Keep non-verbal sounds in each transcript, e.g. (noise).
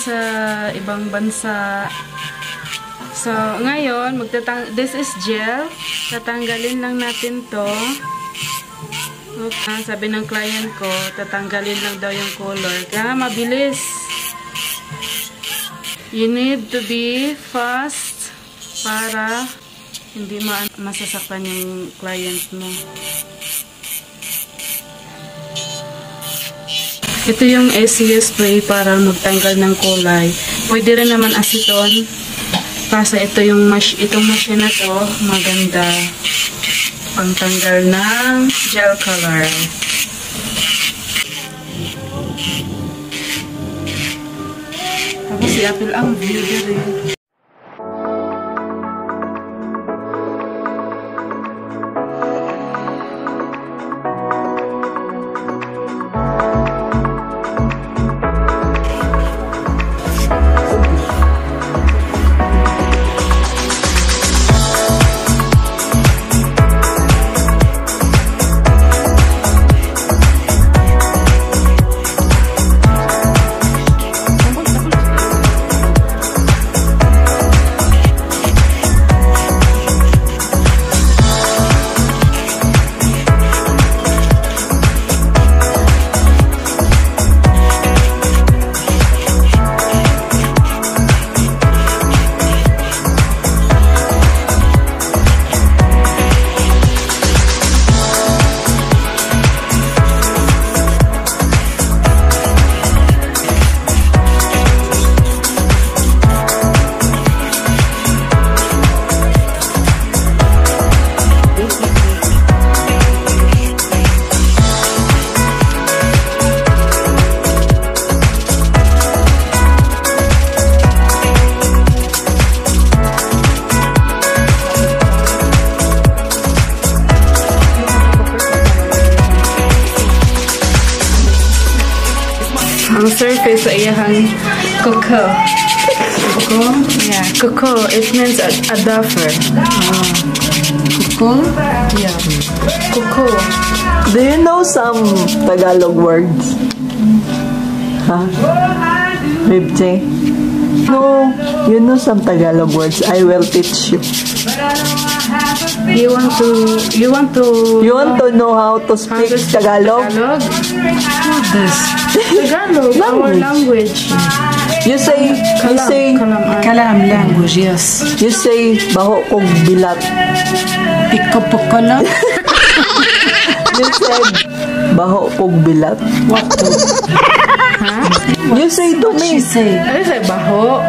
sa ibang bansa. So, ngayon, magtatang this is gel. Tatanggalin lang natin to. Okay, sabi ng client ko, tatanggalin lang daw yung color. Kaya mabilis. You need to be fast para hindi ma masasaktan yung client mo. Ito yung SCS spray para magtanggal ng kulay. Pwede rin naman aceton. Kasi ito yung mas itong machine na to, maganda pangtanggal ng gel color. Tapos si Apple ang video. Surface sa iyahang cocoa. Cocoa? Yeah, cocoa. It means a, a duffer. Ah. Cocoa? Yeah. Cocoa. Do you know some Tagalog words? Huh? Ribje? No, you know some Tagalog words. I will teach you. You want to, you want to, You want to know how to how speak to speak Tagalog? Tagalog? This? Tagalog, our language. You say, you say, Kalam, kalam, Kalam language, yes. you say, baho kong bilat. Ikapokola. (laughs) You said, baho kong bilat. What to? You say to What she me. say? Ano sa baho?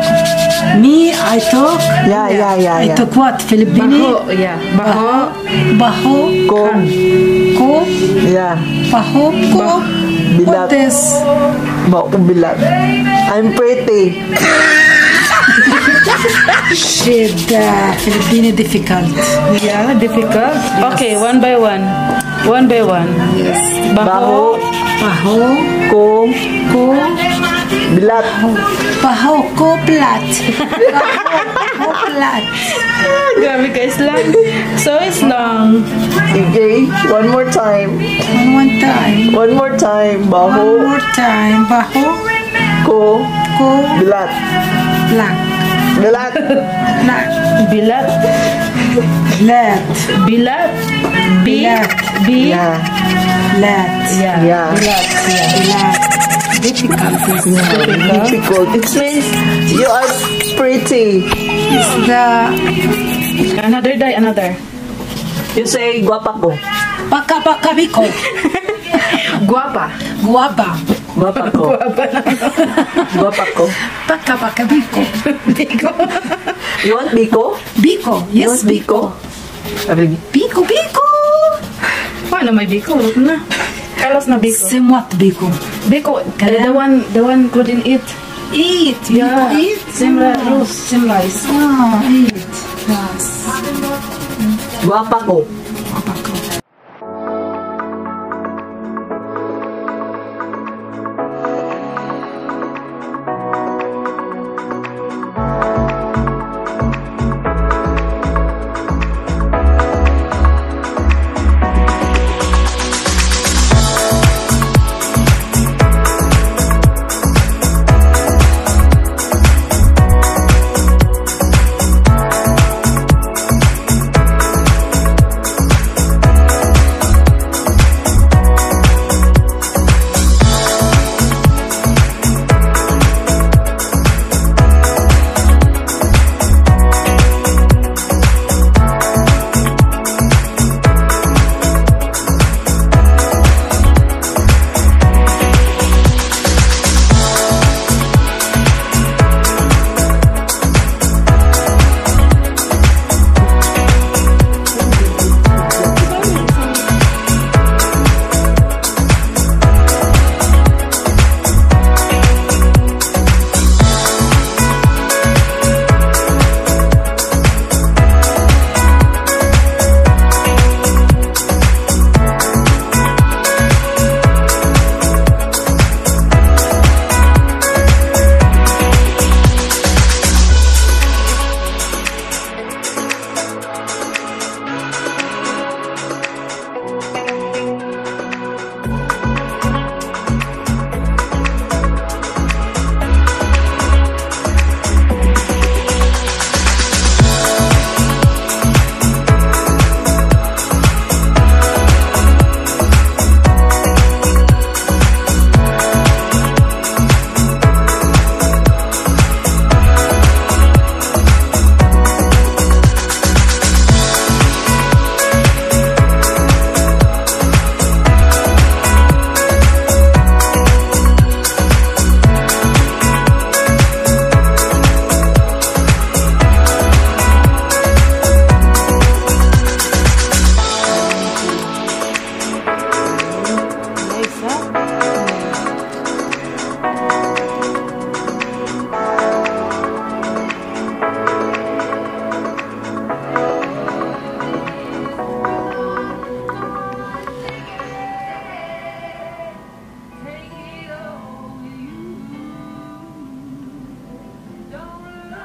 Me, I talk. Yeah, yeah, yeah, I yeah. talk what? Filipino? Baho, yeah. Baho. Baho. Kong, Ko. yeah. Baho. Ko. Bilat. What is? Baho bilat. I'm pretty. Shit, uh, Filipino difficult. Yeah, difficult. Okay, one by one. One by one. Yes. Baho, Baho. kong, Ko. Bilat. Baho. Ko plat. (laughs) Baho. Ko plat. Grabe guys lang. So it's long. Okay, one more time. One more time. One more time. One Baho, more time. Baho. ko, Ko. bilat. Plat. Bilat. Plat. Bilat. Plat. Bilat. B. Bilat. B. Yeah. Yeah. Yeah. Bilat. Yeah. Plat. Difficult. Difficult. It means you are pretty. It's the Another die, another. You say, guapa ko. Paka paka biko. Guapa. Guapa. Guapa ko. Guapa ko. Paka paka biko. Biko. You want biko? Biko. You Yes, want biko? Biko, biko. Paano may biko? Huwag na. Tell us now, Biko. Same what, Biko? Biko, uh, the one, the one couldn't eat. Eat, Biko, yeah. eat. Simla, like roast, same rice. Ah, eat. Yes. Wapako. Wapako.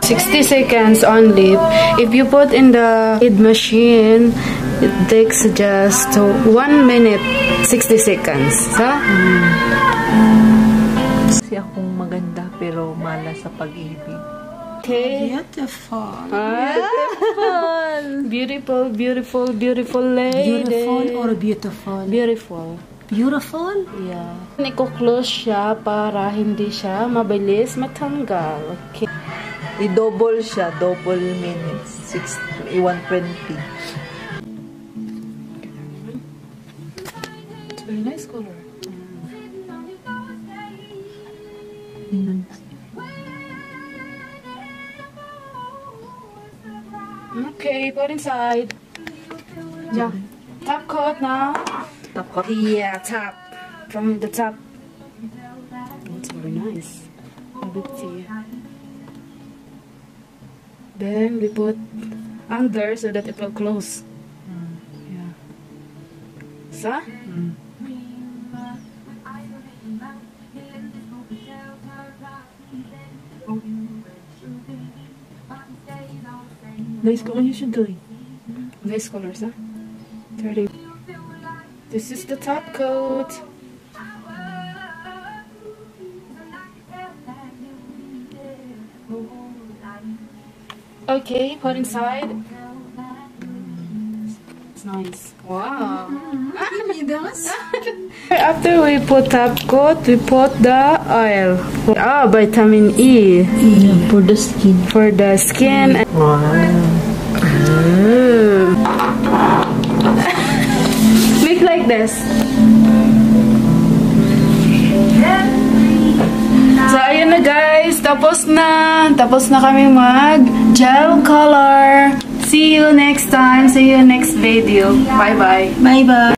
60 seconds only. If you put in the heat machine, it takes just 1 minute 60 seconds. Ha? Kasi akong maganda pero mala sa pag-ibig. Okay. Beautiful. Ah, (laughs) beautiful, beautiful, beautiful lady. Beautiful or beautiful? Beautiful. Beautiful? Yeah. Niko-close siya para hindi siya mabilis matanggal. Okay. I-double siya, double minutes. 60, 120. It's very nice color. Mm-hmm. Okay, put inside. Yeah. Top coat now. Tapos, Yeah, top. From the top. It's very nice. A bit tea. Then we put under so that it will close. Yeah. Sa? nice ko you should doing. This color, sa? 30. This is the top coat. Okay, put inside. It's nice. Wow. (laughs) After we put top coat, we put the oil. Ah, vitamin E Yeah, for the skin. for the skin. Wow. (laughs) Make like this. So, ayun na guys. Tapos na. Tapos na kami mag gel color. See you next time. See you next video. Bye-bye. Bye-bye.